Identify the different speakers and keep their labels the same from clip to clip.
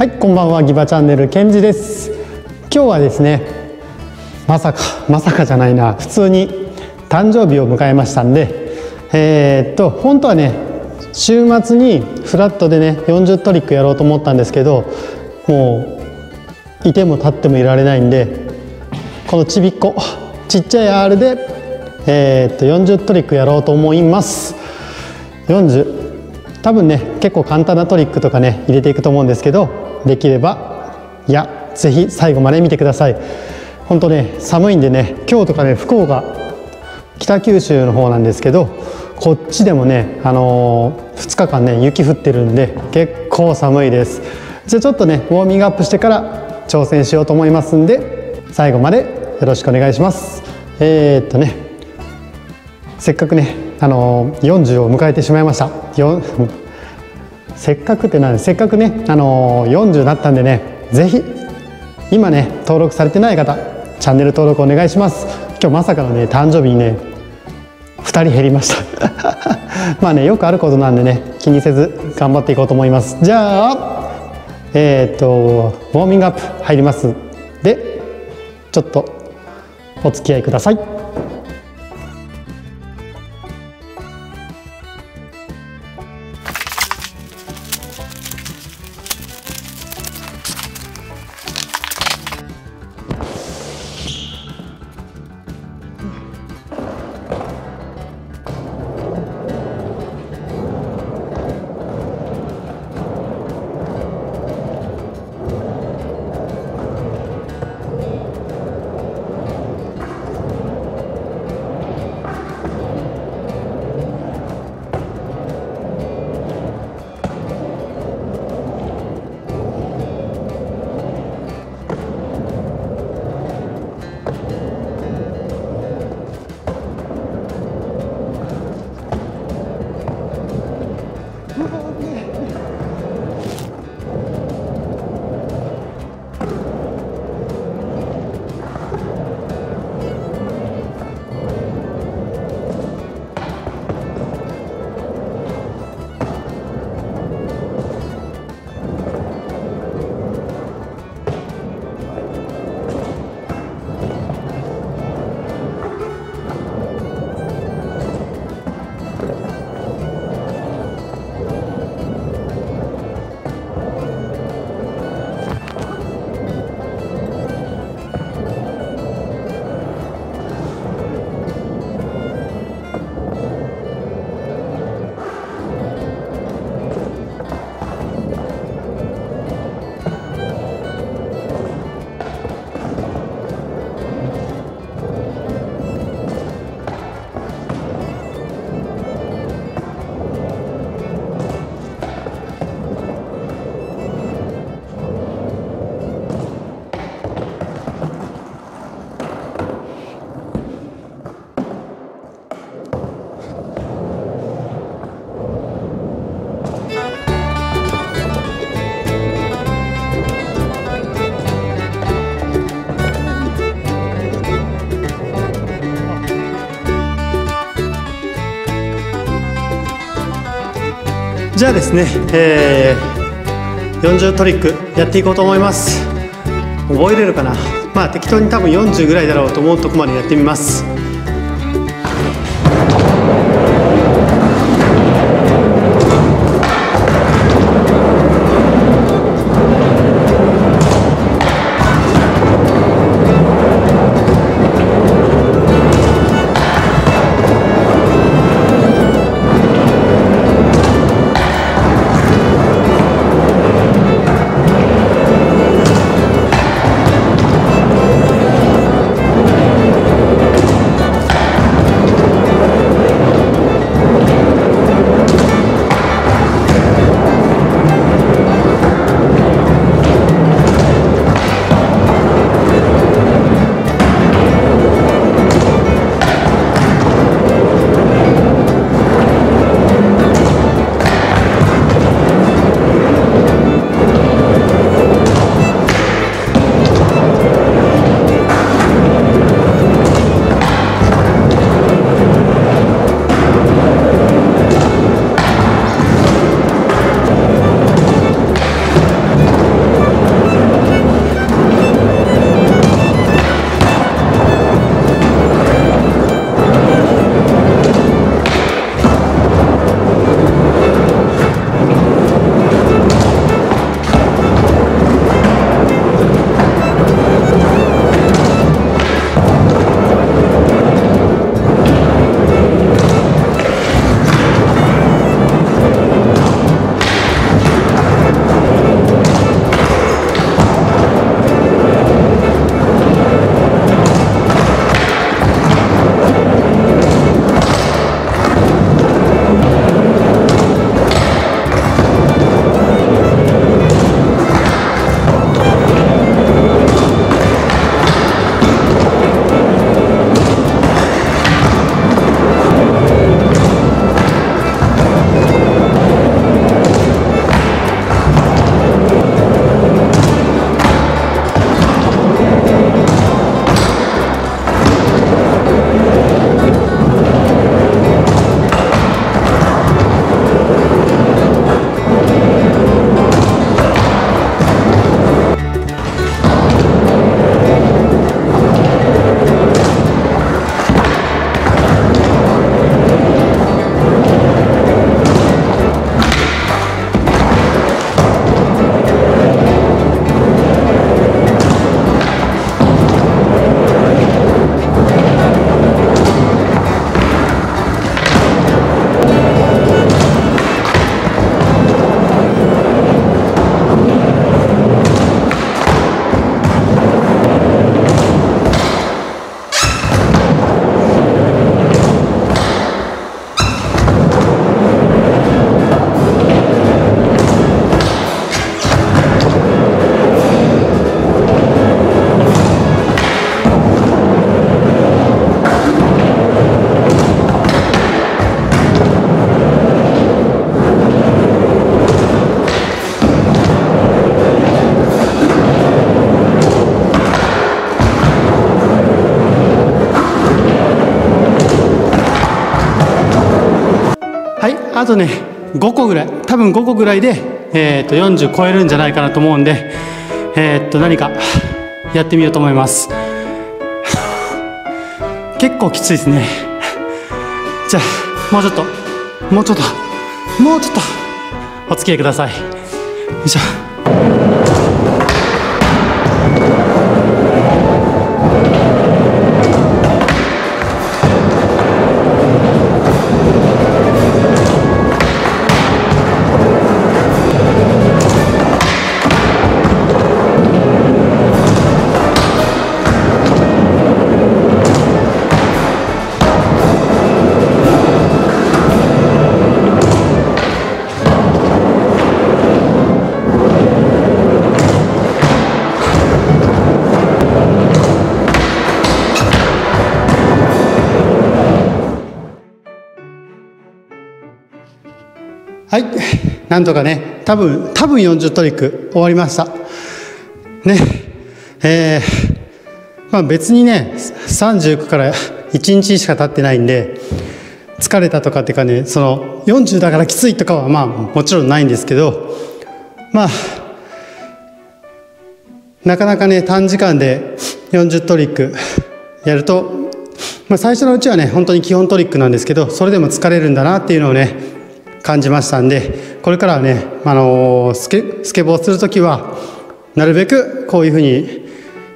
Speaker 1: はいこんばんはギバチャンネルケンジです。今日はですねまさかまさかじゃないな。普通に誕生日を迎えましたんでえー、っと本当はね週末にフラットでね40トリックやろうと思ったんですけどもういても立ってもいられないんでこのちびっこちっちゃい R で、えー、っと40トリックやろうと思います。40多分ね結構簡単なトリックとかね入れていくと思うんですけどできればいやぜひ最後まで見てください。本当ね寒いんでね今日とかね福岡北九州の方なんですけどこっちでもね、あのー、2日間ね雪降ってるんで結構寒いです。じゃあちょっとねウォーミングアップしてから挑戦しようと思いますんで最後までよろしくお願いします。えー、っとねせっかくね、あのー、40を迎えてしまいました。せっかくってなんでせっかくね、あのー、40になったんでね是非今ね登録されてない方チャンネル登録お願いします。今日まさかのね誕生日にね2人減りました。まあねよくあることなんでね気にせず頑張っていこうと思います。じゃあえっ、とウォーミングアップ入ります。でちょっとお付き合いください。じゃあですね、えー、40トリックやっていこうと思います。覚えれるかな？まあ適当に多分40ぐらいだろうと思うとこまでやってみます。あとね5個ぐらい多分5個ぐらいで、えー、と40超えるんじゃないかなと思うんで、えー、っと何かやってみようと思います。結構きついですね。じゃあもうちょっともうちょっともうちょっとお付き合いください。よいしょはい。なんとかね多分多分40トリック終わりました。ね。えー、まあ別にね39から1日しか経ってないんで疲れたとかっていうかねその40だからきついとかはまあもちろんないんですけどまあなかなかね短時間で40トリックやると、まあ、最初のうちはね本当に基本トリックなんですけどそれでも疲れるんだなっていうのをね感じましたんでこれからはね、あのスケスケボーする時はなるべくこういうふうに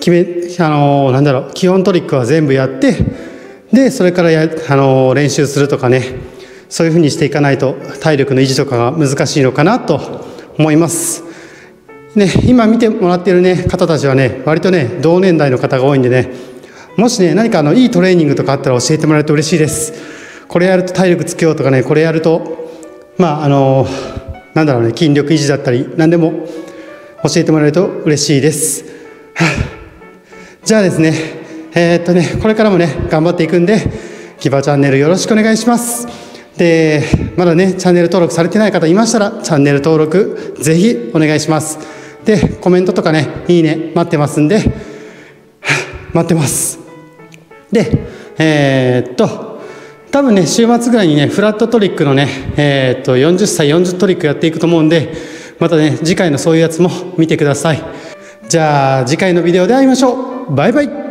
Speaker 1: 決め、あのなんだろう基本トリックは全部やってでそれからや、あの練習するとかねそういうふうにしていかないと体力の維持とかが難しいのかなと思います。ね、今見てもらっている、ね、方たちはね割とね同年代の方が多いんでねもしね何かあのいいトレーニングとかあったら教えてもらえると嬉しいですこれやると体力つけようとかねこれやるとまああのなんだろうね筋力維持だったり何でも教えてもらえると嬉しいです。じゃあですねえー、っとねこれからもね頑張っていくんでキバチャンネルよろしくお願いします。でまだねチャンネル登録されてない方いましたらチャンネル登録ぜひお願いします。でコメントとかねいいね待ってますんで待ってます。でえー、っと多分ね、週末ぐらいにね、フラットトリックのね、えー、っと、40歳40トリックやっていくと思うんで、またね、次回のそういうやつも見てください。じゃあ、次回のビデオで会いましょう。バイバイ。